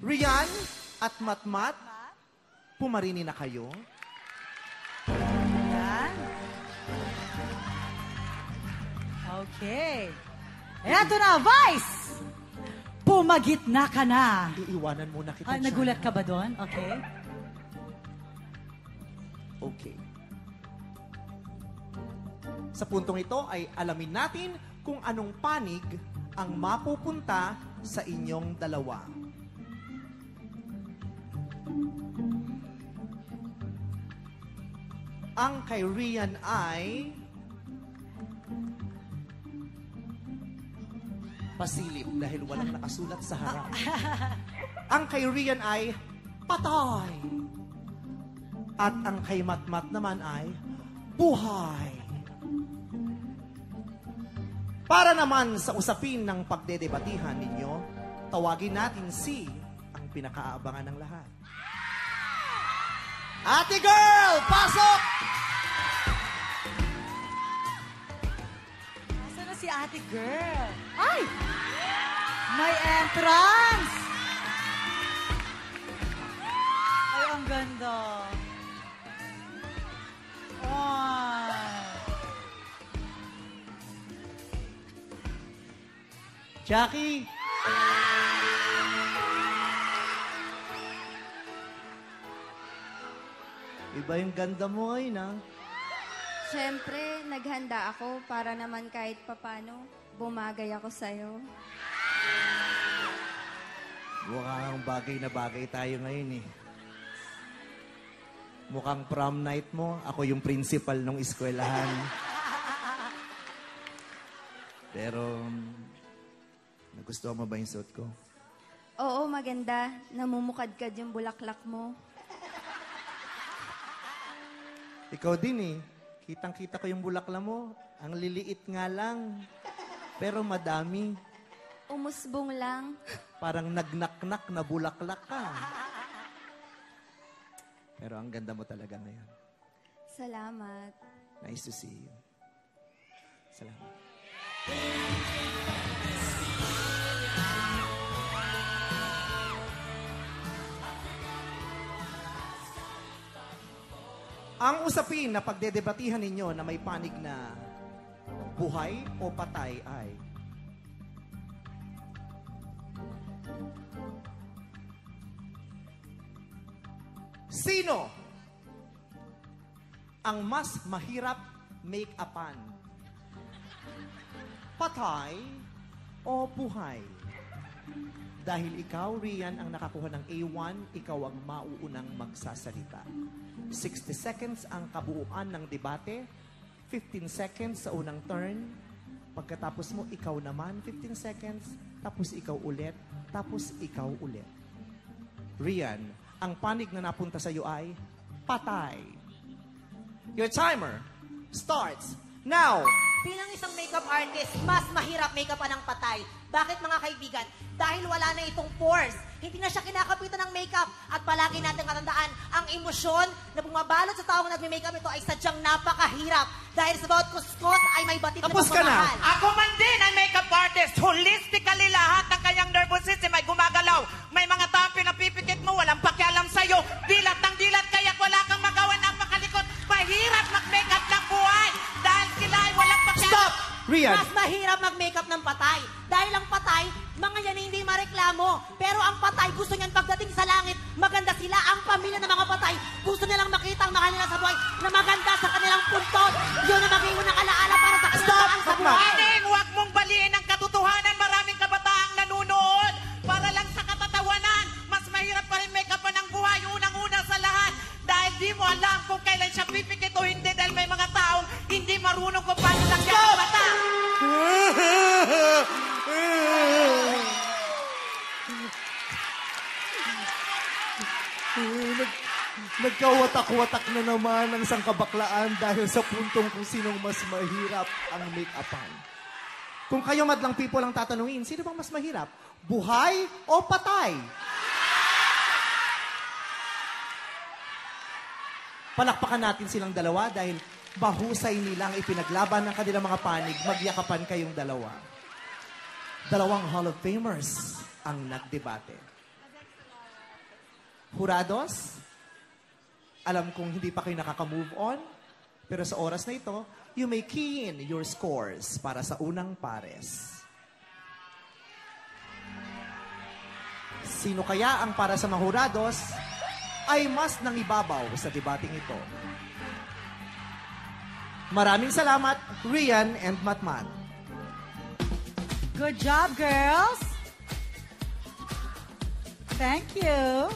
Rian at Matmat, pumarini na kayo. Yan. Okay. Eto na, Vice! Pumagitna ka na. Iiwanan muna kita Ah, dyan. nagulat ka ba doon? Okay. Okay. Sa puntong ito ay alamin natin kung anong panig ang mapupunta sa inyong dalawa. Ang kay Rian ay pasilip dahil walang nakasulat sa harap. ang kay Rian ay patay. At ang kay Matmat naman ay buhay. Para naman sa usapin ng pagdedebatihan ninyo, tawagin natin si ang pinakaabangan ng lahat. Ate girl, pasok! Nasaan na si ate girl? Ay! May entrance! Ay, ang ganda. Ay. Jackie! Iba yung ganda mo ngayon, ha? Siyempre, naghanda ako para naman kahit papano bumagay ako sa'yo. Mukhang bagay na bagay tayo ngayon, eh. Mukhang prom night mo, ako yung principal ng eskwelahan. Pero, mm, nagustuhan mo ba yung suot ko? Oo, maganda. Namumukadkad yung bulaklak mo. Ikaw din eh. Kitang-kita ko yung bulakla mo. Ang liliit nga lang. Pero madami. Umusbong lang. Parang nagnaknak na bulaklak ka. Pero ang ganda mo talaga ngayon. Salamat. Nice to see you. Salamat. Ang usapin na pagdedebatihan ninyo na may panig na buhay o patay ay Sino ang mas mahirap make-upan? Patay o buhay? Dahil ikaw, Rian, ang nakakuha ng A1, ikaw ang mauunang magsasalita. 60 seconds ang kabuuan ng debate. 15 seconds sa unang turn. Pagkatapos mo, ikaw naman, 15 seconds. Tapos ikaw ulit. Tapos ikaw ulit. Rian, ang panig na napunta sa iyo ay patay. Your timer starts now. Bilang isang makeup artist, mas mahirap make-upan ng patay. Bakit mga kaibigan? Dahil wala na itong pores. Hindi na siya kinakapitan ng makeup. At palagi natin katandaan, ang emosyon na bumabalot sa taong nagme-makeup ito ay sadyang napakahirap. Dahil sa bawat kuskus ay may batid Tapos na ka na. Ako man din ay makeup artist. Holistically lahat ng kanyang nervous system ay gumagalaw. May mga taong pinapipikit mo, walang pakialam sa'yo. Dilat ng dilat, kaya wala kang magawa. Napakalikot. Mahirap mag-makeup ng buhay. Dahil sila ay walang pakialam. Stop! Rian, Mas mahirap mag-makeup ng patay. Mga yan hindi mareklamo. Pero ang patay, gusto niyan pagdating sa langit, maganda sila. Ang pamilya ng mga patay, gusto nilang makita ang mahal nila sa buhay na maganda sa nagkawatak-watak na naman ang isang kabaklaan dahil sa puntong kung sinong mas mahirap ang make-upan. Kung kayo madlang people ang tatanungin, sino bang mas mahirap? Buhay o patay? Palakpakan natin silang dalawa dahil bahusay nilang ipinaglaban ng kanilang mga panig. Magyakapan kayong dalawa. Dalawang Hall of Famers ang nagdebate. Hurados, alam kong hindi pa kayo nakaka-move on, pero sa oras na ito, you may key in your scores para sa unang pares. Sino kaya ang para sa mga hurados ay mas nangibabaw sa debating ito? Maraming salamat, Rian and Matman. Good job, girls. Thank you.